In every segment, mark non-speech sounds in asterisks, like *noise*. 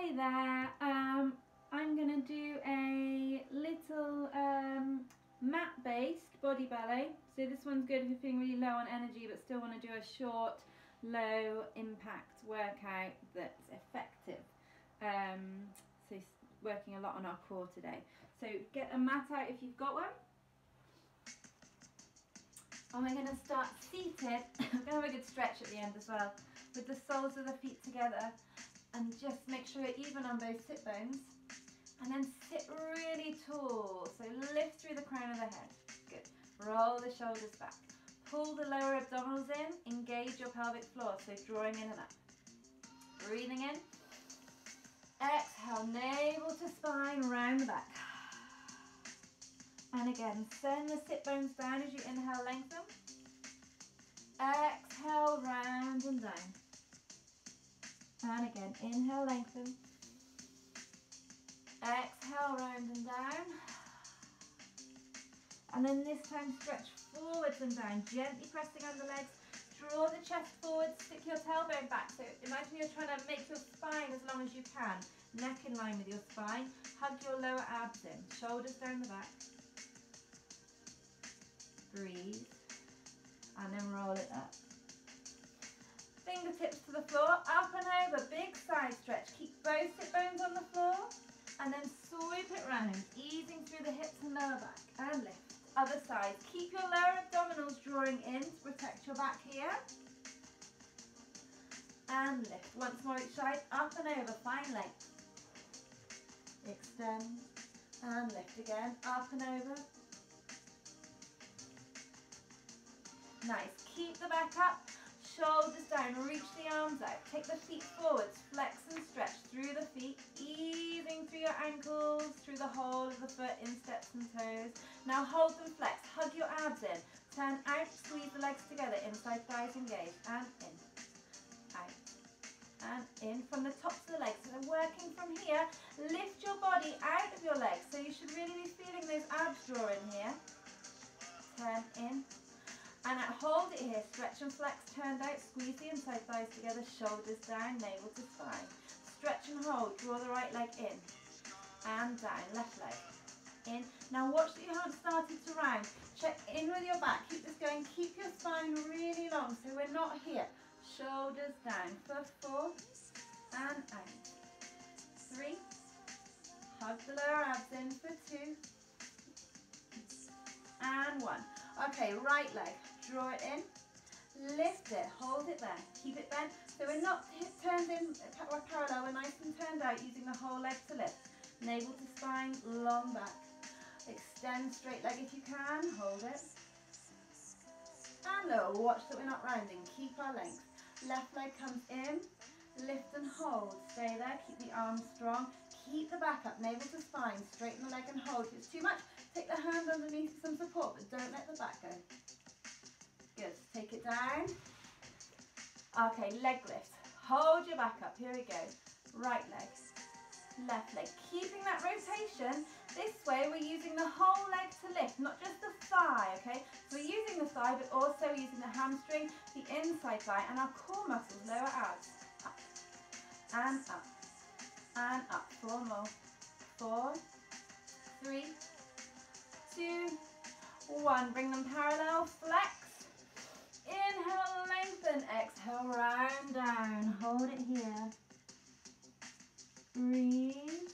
Hi there. Um, I'm going to do a little um, mat-based body ballet. So this one's good if you're feeling really low on energy but still want to do a short, low impact workout that's effective. Um, so working a lot on our core today. So get a mat out if you've got one. And we're going to start seated. *coughs* we're going to have a good stretch at the end as well with the soles of the feet together and just make sure you're even on both sit bones. And then sit really tall. So lift through the crown of the head. Good. Roll the shoulders back. Pull the lower abdominals in. Engage your pelvic floor. So drawing in and up. Breathing in. Exhale. Navel to spine. Round the back. And again send the sit bones down as you inhale. Lengthen. Exhale. Round and down and again, inhale, lengthen. Exhale, round and down. And then this time stretch forwards and down, gently pressing on the legs. Draw the chest forward, stick your tailbone back. So imagine you're trying to make your spine as long as you can. Neck in line with your spine. Hug your lower abs in. Shoulders down the back. Breathe. And then roll it up fingertips to the floor, up and over, big side stretch. Keep both hip bones on the floor and then sweep it round, easing through the hips and lower back and lift. Other side. Keep your lower abdominals drawing in to protect your back here. And lift. Once more each side, up and over, find length. Extend and lift again, up and over. Nice. Keep the back up shoulders down, reach the arms out, take the feet forwards, flex and stretch through the feet, easing through your ankles, through the whole of the foot, insteps and toes. Now hold them flex, hug your abs in, turn out, squeeze the legs together, inside thighs engaged, and in, out, and in from the tops of the legs. So they're working from here, lift your body out of your legs, so you should really be feeling those abs draw in here. Turn in, and at hold it here, stretch and flex, turned out, squeeze the inside thighs together, shoulders down, navel to spine. Stretch and hold, draw the right leg in and down, left leg in. Now watch that you haven't started to round. Check in with your back, keep this going, keep your spine really long so we're not here. Shoulders down for four and out. Three, hug the lower abs in for two and one. Okay, right leg, draw it in, lift it, hold it there, keep it bent. So we're not turned in, parallel, we're nice and turned out using the whole leg to lift. Navel to spine, long back. Extend straight leg if you can, hold it. And lower, watch that we're not rounding, keep our length. Left leg comes in, lift and hold, stay there, keep the arms strong. Keep the back up, navel to spine, straighten the leg and hold. If it's too much, take the hand underneath for some support, but don't let the back go. Good. Take it down. Okay, leg lift. Hold your back up. Here we go. Right leg, left leg. Keeping that rotation. This way we're using the whole leg to lift, not just the thigh, okay? So we're using the thigh, but also using the hamstring, the inside thigh, and our core muscles, lower abs. Up and up and up. Four more. Four, three, two, one. Bring them parallel, flex. Inhale, lengthen. Exhale, round down. Hold it here. Breathe.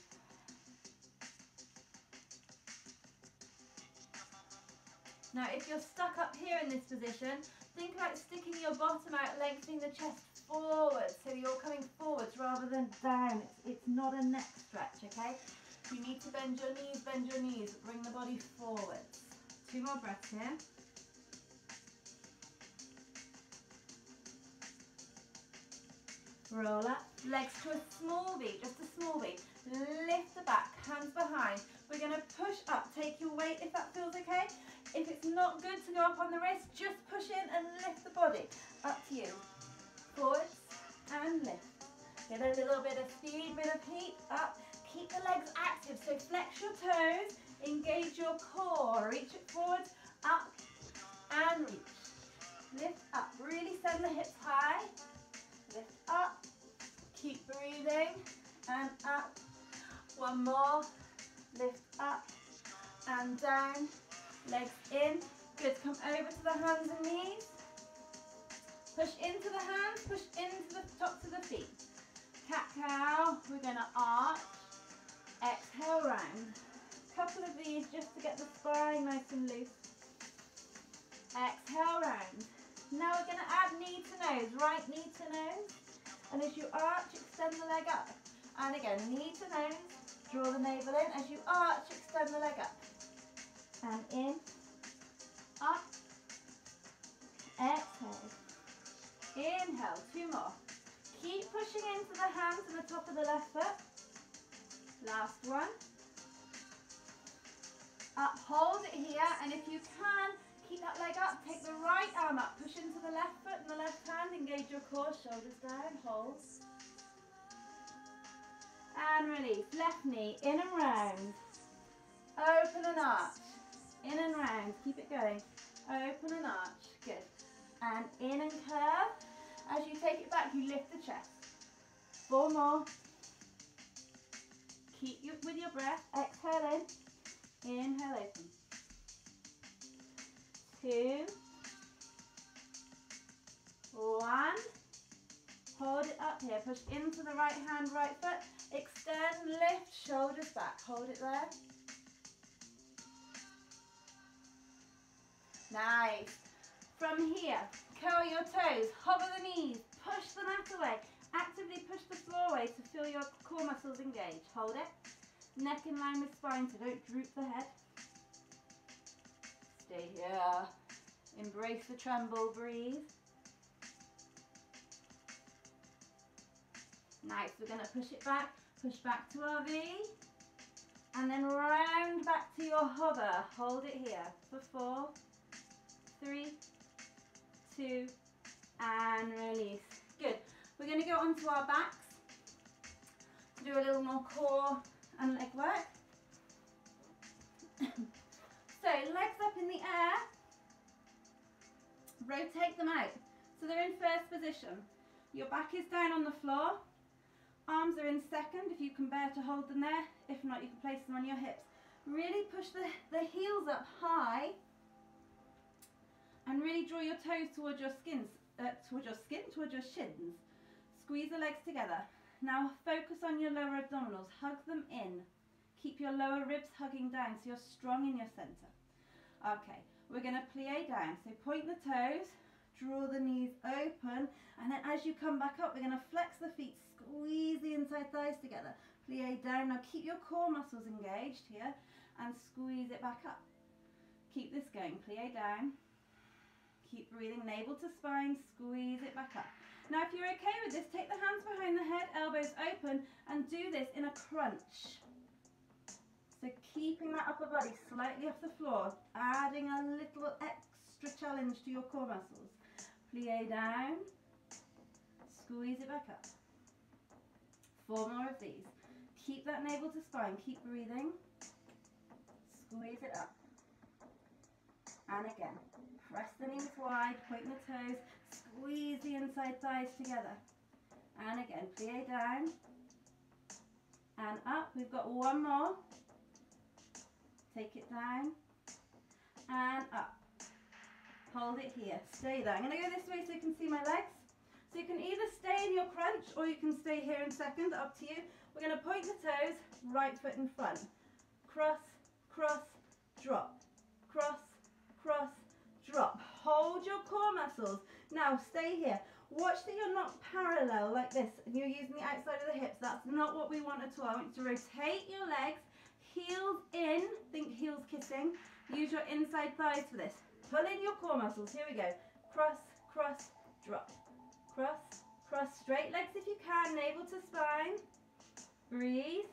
Now, if you're stuck up here in this position, think about sticking your bottom out, lengthening the chest forward. So you're coming forwards rather than down. It's, it's not a neck stretch, okay? You need to bend your knees, bend your knees. Bring the body forwards. Two more breaths here. Roll up, legs to a small V, just a small V. Lift the back, hands behind. We're going to push up, take your weight if that feels okay. If it's not good to go up on the wrist, just push in and lift the body. Up to you. Forwards and lift. Get a little bit of speed, bit of heat, up. Keep the legs active, so flex your toes, engage your core. Reach it forwards, up and reach. Lift up, really send the hips high. Lift up, keep breathing. and up. One more. Lift up and down. Legs in. Good. Come over to the hands and knees. Push into the hands, push into the tops of the feet. Cat cow. We're going to arch. Exhale round. Couple of these just to get the spine nice and loose. Exhale round. Now we're going to add knee to nose, right knee to nose. And as you arch, extend the leg up. And again, knee to nose, draw the navel in. As you arch, extend the leg up. And in, up, exhale. Inhale, two more. Keep pushing into the hands and the top of the left foot. Last one. Up, hold it here, and if you can, keep that leg up, take the right arm up, push into the left foot and the left hand, engage your core, shoulders down, hold. And release, left knee, in and round. Open and arch, in and round, keep it going. Open and arch, good. And in and curve. As you take it back, you lift the chest. Four more. Keep you, with your breath, exhale in. Inhale, open. Two. One. Hold it up here. Push into the right hand, right foot. Extend, lift, shoulders back. Hold it there. Nice. From here, curl your toes, hover the knees, push the mat away. Actively push the floor away to feel your core muscles engage. Hold it. Neck in line with spine, so don't droop the head. Stay here. Embrace the tremble, breathe. Nice, we're going to push it back, push back to our V, and then round back to your hover. Hold it here for four, three, two, and release. Good. We're going to go onto our backs to do a little more core and leg work. *coughs* so legs up in the air, rotate them out. So they're in first position. Your back is down on the floor, arms are in second if you can bear to hold them there. If not, you can place them on your hips. Really push the, the heels up high and really draw your toes towards your skins, uh, towards your skin, towards your shins. Squeeze the legs together. Now focus on your lower abdominals, hug them in. Keep your lower ribs hugging down so you're strong in your center. Okay, we're gonna plie down. So point the toes, draw the knees open, and then as you come back up, we're gonna flex the feet, squeeze the inside thighs together. Plie down, now keep your core muscles engaged here, and squeeze it back up. Keep this going, plie down. Keep breathing, navel to spine, squeeze it back up. Now if you're okay with this, take the hands behind the head, elbows open, and do this in a crunch. So keeping that upper body slightly off the floor, adding a little extra challenge to your core muscles. Plie down, squeeze it back up. Four more of these. Keep that navel to spine, keep breathing. Squeeze it up. And again, press the knees wide, point the toes, Squeeze the inside thighs together. And again, plie down. And up. We've got one more. Take it down. And up. Hold it here. Stay there. I'm going to go this way so you can see my legs. So you can either stay in your crunch or you can stay here in second. Up to you. We're going to point the toes, right foot in front. Cross, cross, drop. Cross, cross, drop. Hold your core muscles. Now stay here. Watch that you're not parallel like this and you're using the outside of the hips. That's not what we want at all. I want you to rotate your legs, heels in, think heels kissing. Use your inside thighs for this. Pull in your core muscles. Here we go. Cross, cross, drop. Cross, cross, straight legs if you can, navel to spine. Breathe.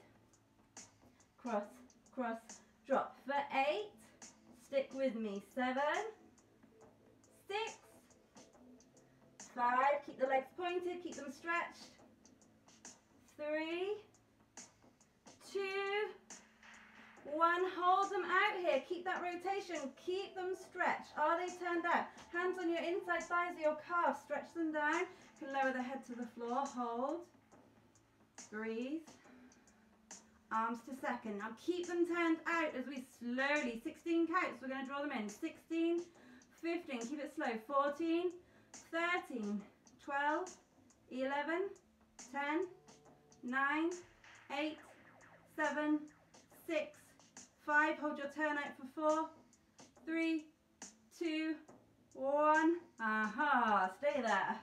Cross, cross, drop. For eight, stick with me. Seven, six, Five, keep the legs pointed, keep them stretched. Three, two, one. Hold them out here. Keep that rotation. Keep them stretched. Are they turned out? Hands on your inside thighs or your calves. Stretch them down. You can lower the head to the floor. Hold. Breathe. arms to second. Now keep them turned out as we slowly, 16 counts, we're going to draw them in. 16, 15, keep it slow. 14, 13, 12, 11, 10, 9, 8, 7, 6, 5. Hold your turn out for 4, 3, 2, 1. Aha, stay there.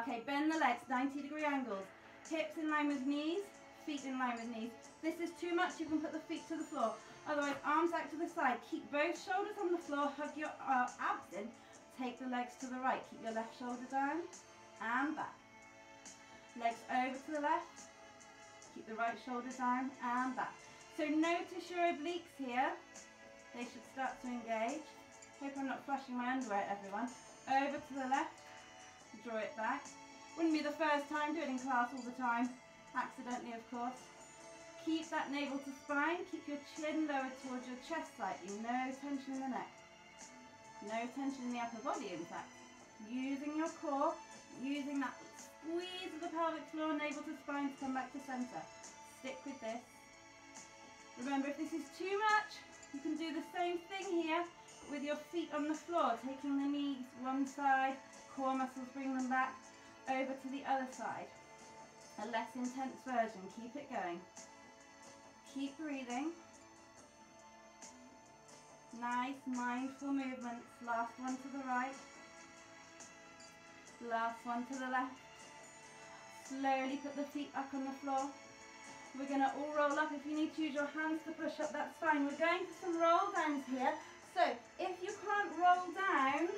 Okay, bend the legs, 90 degree angles. Hips in line with knees, feet in line with knees. This is too much, you can put the feet to the floor. Otherwise, arms out to the side. Keep both shoulders on the floor, hug your uh, abs in. Take the legs to the right. Keep your left shoulder down and back. Legs over to the left. Keep the right shoulder down and back. So notice your obliques here. They should start to engage. Hope I'm not flushing my underwear everyone. Over to the left. Draw it back. Wouldn't be the first time, do it in class all the time. Accidentally, of course. Keep that navel to spine. Keep your chin lower towards your chest slightly. No tension in the neck. No tension in the upper body, in fact. Using your core, using that floor, navel to spine to come back to center. Stick with this. Remember, if this is too much, you can do the same thing here with your feet on the floor, taking the knees one side, core muscles bring them back, over to the other side. A less intense version. Keep it going. Keep breathing. Nice mindful movements. Last one to the right. Last one to the left. Slowly put the feet back on the floor. We're going to all roll up. If you need to use your hands to push up, that's fine. We're going for some roll downs here. So if you can't roll down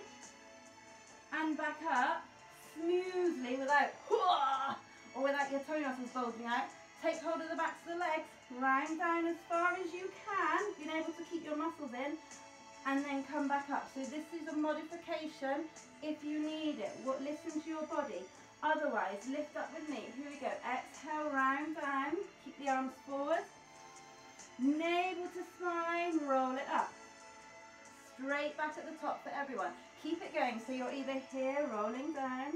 and back up, smoothly without or without your toe muscles bulging out. Take hold of the backs of the legs, round down as far as you can, being able to keep your muscles in, and then come back up. So this is a modification if you need it. What, Listen to your body. Otherwise, lift up with me. Here we go. Exhale, round down. Keep the arms forward. Navel to spine, roll it up. Straight back at the top for everyone. Keep it going. So you're either here, rolling down,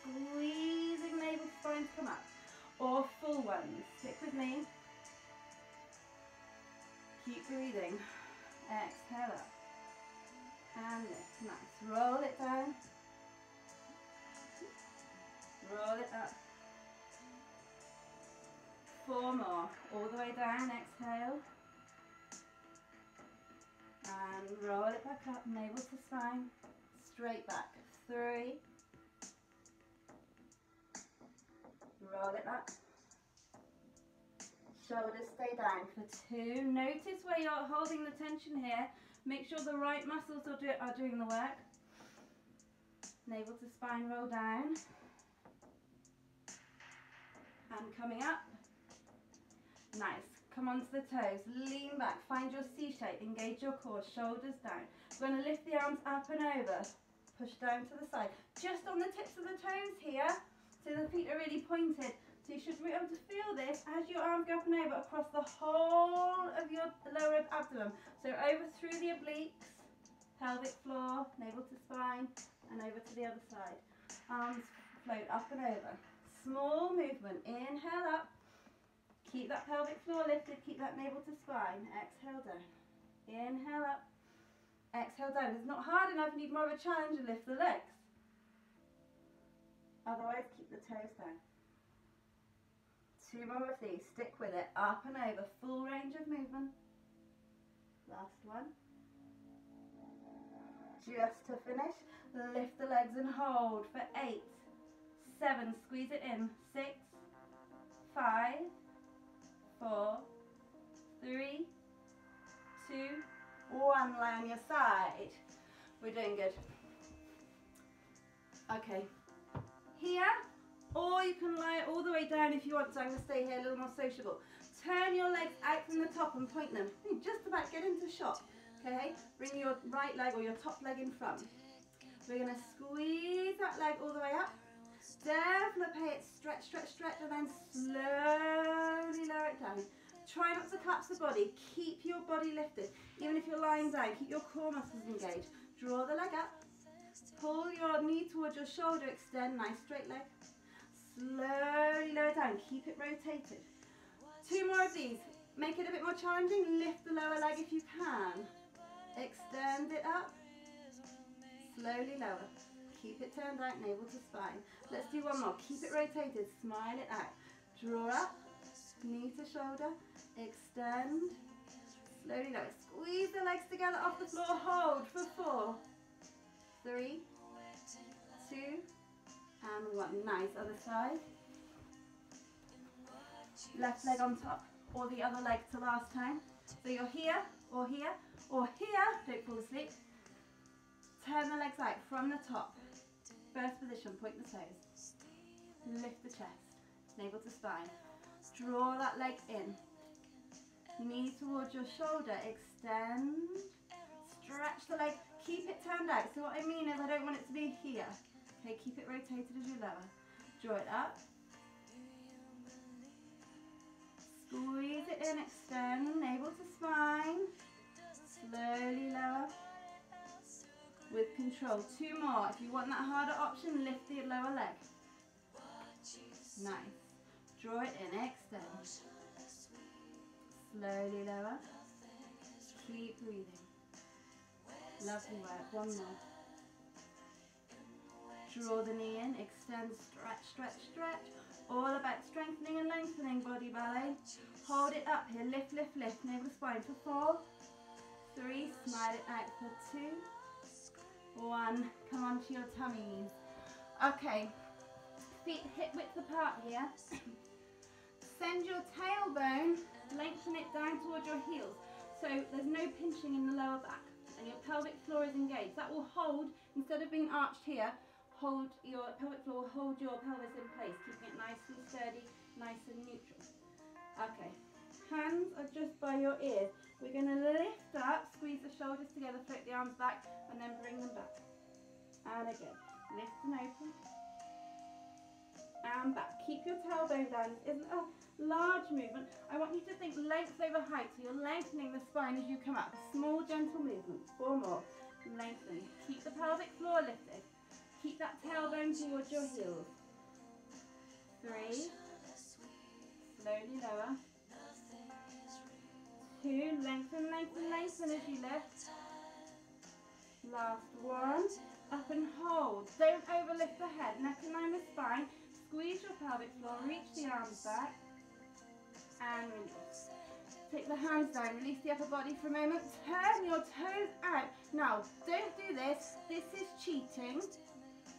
squeezing navel to spine to come up, or full ones. Stick with me. Keep breathing. Exhale up. And lift. Nice. Roll it down. Roll it up. Four more. All the way down. Exhale. And roll it back up. Navel to spine straight back. Three. Roll it up. Shoulders stay down for two. Notice where you're holding the tension here. Make sure the right muscles are, are doing the work. Navel to spine, roll down. And coming up. Nice. Come onto the toes. Lean back. Find your C shape. Engage your core. Shoulders down. We're going to lift the arms up and over push down to the side. Just on the tips of the toes here, so the feet are really pointed. So you should be able to feel this as your arms go up and over across the whole of your lower abdomen. So over through the obliques, pelvic floor, navel to spine, and over to the other side. Arms float up and over. Small movement. Inhale up. Keep that pelvic floor lifted. Keep that navel to spine. Exhale down. Inhale up. Exhale down. If It's not hard enough, you need more of a challenge and lift the legs. Otherwise, keep the toes down. Two more of these. Stick with it. Up and over. Full range of movement. Last one. Just to finish, lift the legs and hold for eight, seven, squeeze it in, six, five, four, three, two, one lie on your side. We're doing good. Okay. Here, or you can lie all the way down if you want, so I'm to stay here a little more sociable. Turn your legs out from the top and point them. Hmm, just about get into shot. Okay, bring your right leg or your top leg in front. We're going to squeeze that leg all the way up. Develop it, stretch, stretch, stretch, and then slowly lower it down. Try not to collapse the body. Keep your body lifted. Even if you're lying down, keep your core muscles engaged. Draw the leg up. Pull your knee towards your shoulder. Extend. Nice straight leg. Slowly lower down. Keep it rotated. Two more of these. Make it a bit more challenging. Lift the lower leg if you can. Extend it up. Slowly lower. Keep it turned out, navel to spine. Let's do one more. Keep it rotated. Smile it out. Draw up. Knee to shoulder. Extend. Slowly lower. Squeeze the legs together off the floor. Hold for four, three, two, and one. Nice. Other side. Left leg on top or the other leg to last time. So you're here or here or here. Don't fall asleep. Turn the legs out from the top. First position, point the toes. Lift the chest, navel to spine. Draw that leg in. Knee towards your shoulder, extend. Stretch the leg, keep it turned out. So what I mean is I don't want it to be here. Okay, keep it rotated as you lower. Draw it up. Squeeze it in, extend, navel to spine. Slowly lower. With control. Two more. If you want that harder option, lift the lower leg. Nice. Draw it in, extend. Slowly lower. Keep breathing. Lovely work. One more. Draw the knee in, extend, stretch, stretch, stretch. All about strengthening and lengthening body ballet. Hold it up here, lift, lift, lift. Navel spine for four, three, smile it out for two, one. Come onto your tummies. Okay, feet hip width apart here. Send your tailbone, lengthen it down towards your heels. So there's no pinching in the lower back and your pelvic floor is engaged. That will hold, instead of being arched here, hold your pelvic floor, hold your pelvis in place, keeping it nice and sturdy, nice and neutral. Okay, hands are just by your ears. We're going to lift up, squeeze the shoulders together, float the arms back, and then bring them back. And again, lift and open. And back. Keep your tailbone down. Isn't a large movement. I want you to think length over height. So you're lengthening the spine as you come up. Small, gentle movements. Four more. Lengthen. Keep the pelvic floor lifted. Keep that tailbone towards your heels. Three. Slowly lower. Two. Lengthen, lengthen, lengthen as you lift. Last one. Up and hold. Don't overlift the head. Neck in line with spine. Squeeze your pelvic floor. Reach the arms back. And release. Take the hands down. Release the upper body for a moment. Turn your toes out. Now, don't do this. This is cheating.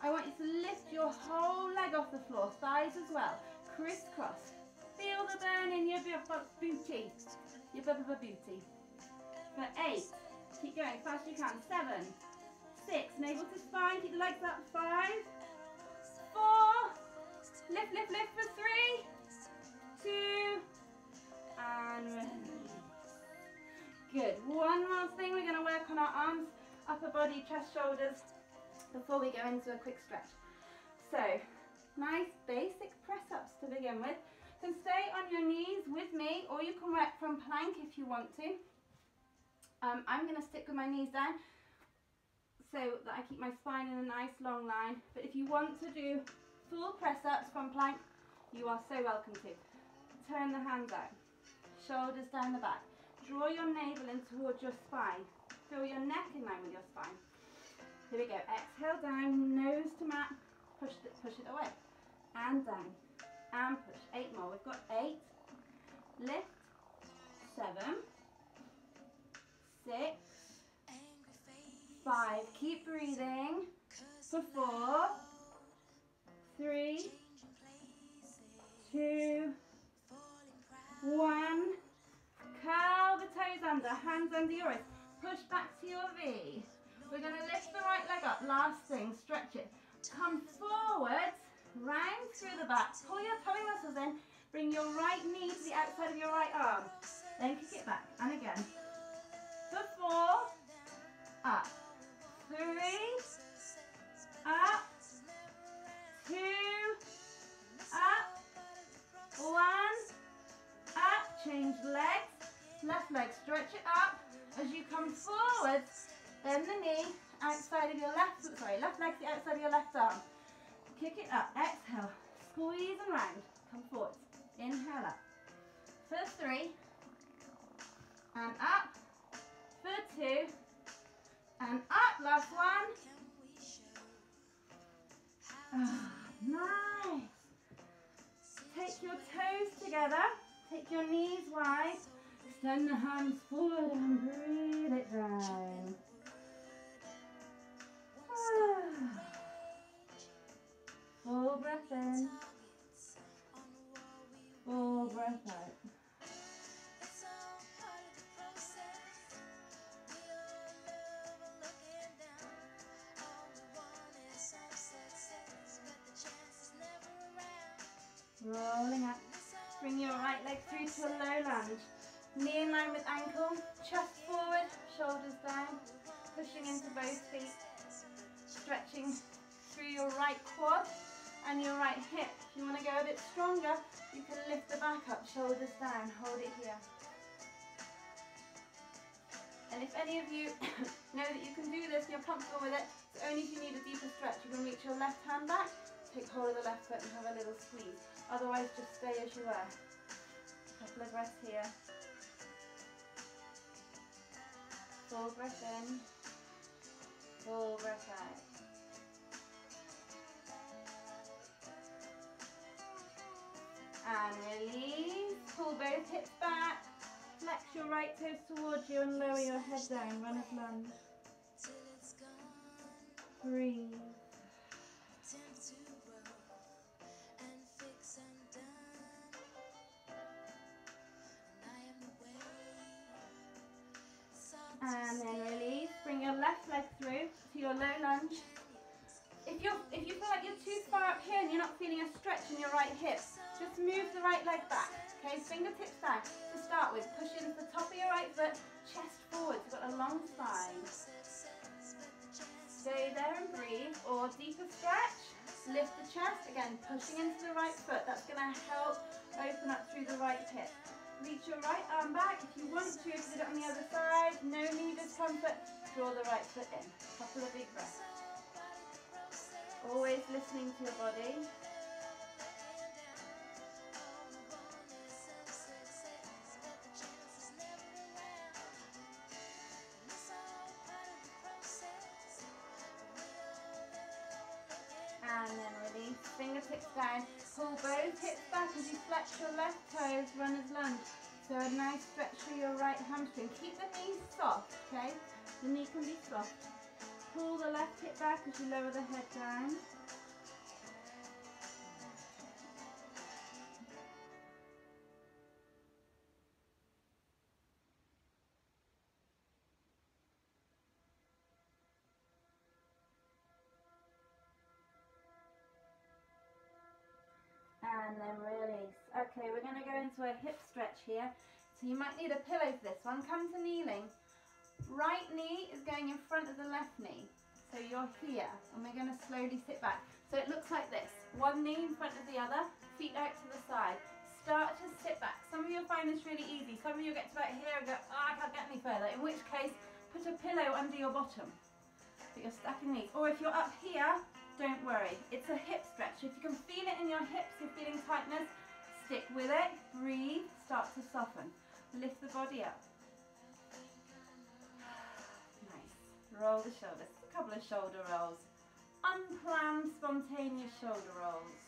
I want you to lift your whole leg off the floor, thighs as well. Crisscross. Feel the burn in your booty. Your booty. For eight. Keep going, as fast as you can. Seven. Six. Navel to spine. Keep the legs up. Five. Four. Lift, lift, lift for three. Two. And release. Good. One more thing. We're going to work on our arms, upper body, chest, shoulders before we go into a quick stretch. So, nice basic press ups to begin with. Can stay on your knees with me or you can work from plank if you want to. Um, I'm going to stick with my knees down so that I keep my spine in a nice long line. But if you want to do full press ups from plank, you are so welcome to. Turn the hands out, shoulders down the back. Draw your navel in towards your spine. Feel your neck in line with your spine. Here we go. Exhale down, nose to mat. Push it, push it away. And down. And push. Eight more. We've got eight. Lift. seven, six, five. Keep breathing. For four. Three. Two. One. Curl the toes under. Hands under your. Push back to your V. We're going to lift the right leg up. Last thing, stretch it. Come forward, round through the back. Pull your tummy muscles in. Bring your right knee to the outside of your right arm. Then kick it back. And again. For four. Up. Three. Up. Two. Up. One. Up. Change legs. Left leg. Stretch it up. As you come forward, Bend the knee, outside of your left, sorry, left leg to the outside of your left arm. Kick it up, exhale. Squeeze and round. Come forward. Inhale up. For three. And up. For two. And up. Last one. *sighs* Nice. Take your toes together. Take your knees wide. Extend the hands forward and breathe it down. *sighs* Full breath in. Full breath out. Rolling up. Bring your right leg through to a low lunge. Knee in line with ankle. Chest forward, shoulders down. Pushing into both feet. Stretching through your right quad and your right hip. If you want to go a bit stronger, you can lift the back up, shoulders down. Hold it here. And if any of you *coughs* know that you can do this and you're comfortable with it, it's only if you need a deeper stretch. You can reach your left hand back, take hold of the left foot and have a little squeeze. Otherwise, just stay as you are. Couple of breaths here. Full breath in. Full breath out. And release. Pull both hips back. Flex your right toes towards you and lower your head down. Runner's lunge. Breathe. And then release. Bring your left leg through to your low lunge. If you're if you feel like you're too far up here and you're not feeling a stretch in your right hip, just move the right leg back. Okay, fingertips down. To start with, push into the top of your right foot, chest forward. You've got a long spine. Stay there and breathe. Or deeper stretch. Lift the chest. Again, pushing into the right foot. That's going to help open up through the right hip. Reach your right arm back. If you want to, do it on the other side, no need knee discomfort, draw the right foot in. Couple of big breaths. Always listening to your body. Both hips back as you flex your left toes, runner's lunge. So a nice stretch through your right hamstring. Keep the knees soft, okay? The knee can be soft. Pull the left hip back as you lower the head down. Go into a hip stretch here. So you might need a pillow for this one. Come to kneeling. Right knee is going in front of the left knee. So you're here, and we're going to slowly sit back. So it looks like this. One knee in front of the other, feet out to the side. Start to sit back. Some of you will find this really easy. Some of you get to about here and go, oh, I can't get any further. In which case, put a pillow under your bottom. But you're stacking knees. Or if you're up here, don't worry. It's a hip stretch. If you can feel it in your hips, you're feeling tightness, stick with it. Breathe, start to soften. Lift the body up. Nice. Roll the shoulders. A couple of shoulder rolls. Unplanned, spontaneous shoulder rolls.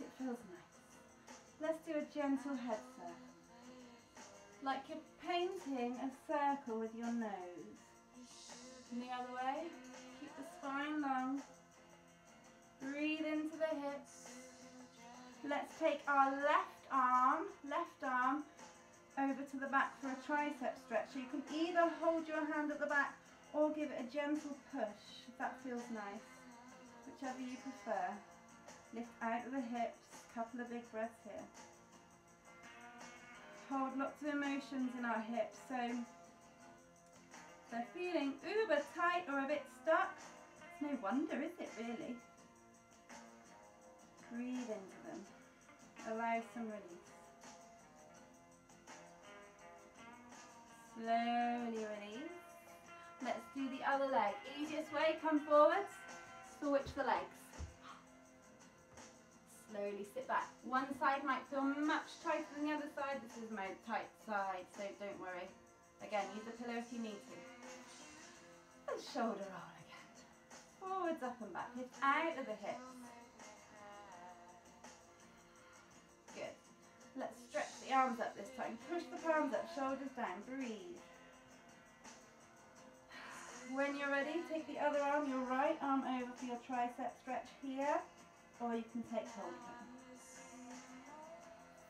It feels nice. Let's do a gentle head surf. Like you're painting a circle with your nose. And the other way. Keep the spine long. Breathe into the hips. Let's take our left arm, left arm, over to the back for a tricep stretch. So you can either hold your hand at the back or give it a gentle push, if that feels nice. Whichever you prefer. Lift out of the hips, couple of big breaths here. Hold lots of emotions in our hips, so they're feeling uber tight or a bit stuck. It's no wonder, is it really? Breathe into them. Allow some release. Slowly release. Let's do the other leg. Easiest way, come forwards, switch the legs. Slowly sit back. One side might feel much tighter than the other side. This is my tight side, so don't worry. Again, use the pillow if you need to. And shoulder roll again. Forwards, up and back. Lift out of the hips. Let's stretch the arms up this time. Push the palms up, shoulders down. Breathe. When you're ready, take the other arm, your right arm over for your tricep stretch here, or you can take hold of it.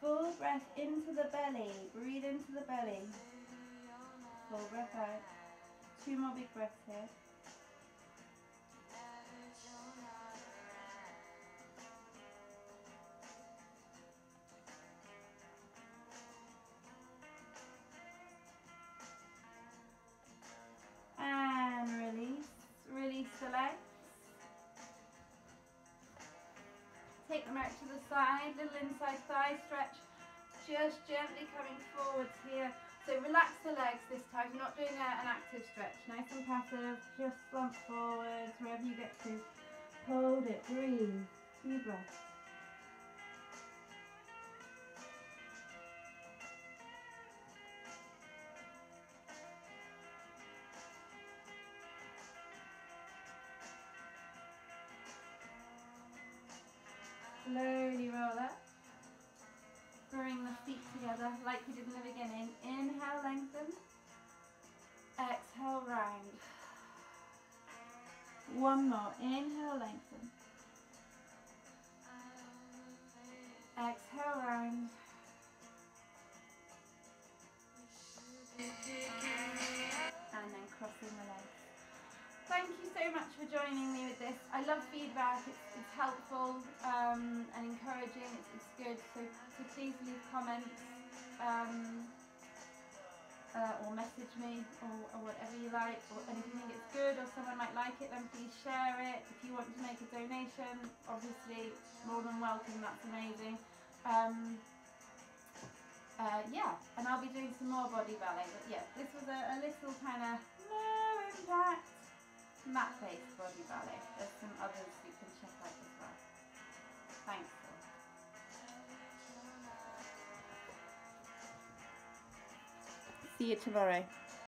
Full breath into the belly. Breathe into the belly. Full breath out. Two more big breaths here. Them out to the side, little inside thigh stretch. Just gently coming forwards here. So relax the legs this time. You're not doing a, an active stretch. Nice and passive. Just slump forwards wherever you get to. Hold it. Breathe. Few breaths. One more. Inhale, lengthen. Exhale, round. And then crossing the legs. Thank you so much for joining me with this. I love feedback. It's, it's helpful um, and encouraging. It's, it's good. So, so please leave comments um, uh, or message me or, or whatever you like. Or, and if you think it's good or someone might like it, then please share it. If you want to make a donation, obviously more than welcome. That's amazing. Um, uh, yeah, and I'll be doing some more body ballet. But yeah, this was a, a little kind of low impact mat-based body ballet. There's some others you can check out as well. Thanks. See you tomorrow.